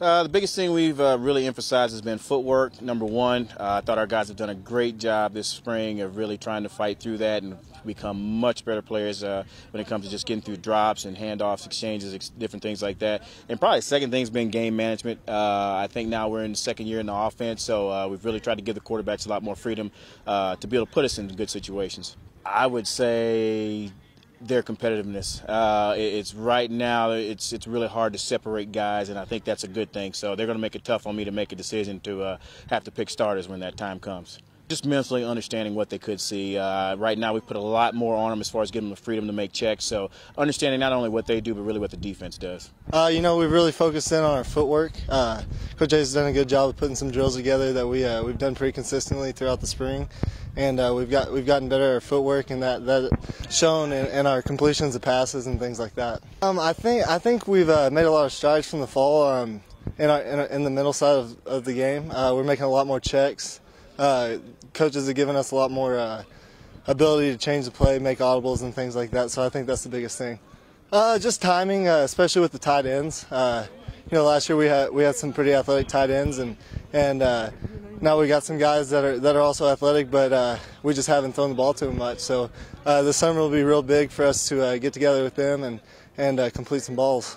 Uh, the biggest thing we've uh, really emphasized has been footwork. Number one, uh, I thought our guys have done a great job this spring of really trying to fight through that and become much better players uh, when it comes to just getting through drops and handoffs, exchanges, ex- different things like that. And probably second thing's been game management. Uh, I think now we're in the second year in the offense, so uh, we've really tried to give the quarterbacks a lot more freedom to be able to put us in good situations. I would say their competitiveness. Uh, it's right now. It's it's really hard to separate guys, and I think that's a good thing. So they're going to make it tough on me to make a decision to uh, have to pick starters when that time comes. Just mentally understanding what they could see. Uh, right now, we put a lot more on them as far as giving them the freedom to make checks. So understanding not only what they do, but really what the defense does. Uh, you know, we've really focused in on our footwork. Uh, Coach has done a good job of putting some drills together that we uh, we've done pretty consistently throughout the spring, and uh, we've got we've gotten better at our footwork, and that that shown in, in our completions of passes and things like that. Um, I think I think we've uh, made a lot of strides from the fall. Um, in, our, in, our, in, the middle side of, of the game, we're making a lot more checks uh, coaches have given us a lot more uh, ability to change the play, make audibles, and things like that. So I think that's the biggest thing. Uh, just timing, uh, especially with the tight ends. Uh, you know, last year we had we had some pretty athletic tight ends, and and uh, now we got some guys that are that are also athletic, but we just haven't thrown the ball to them much. So this summer will be real big for us to get together with them and and complete some balls.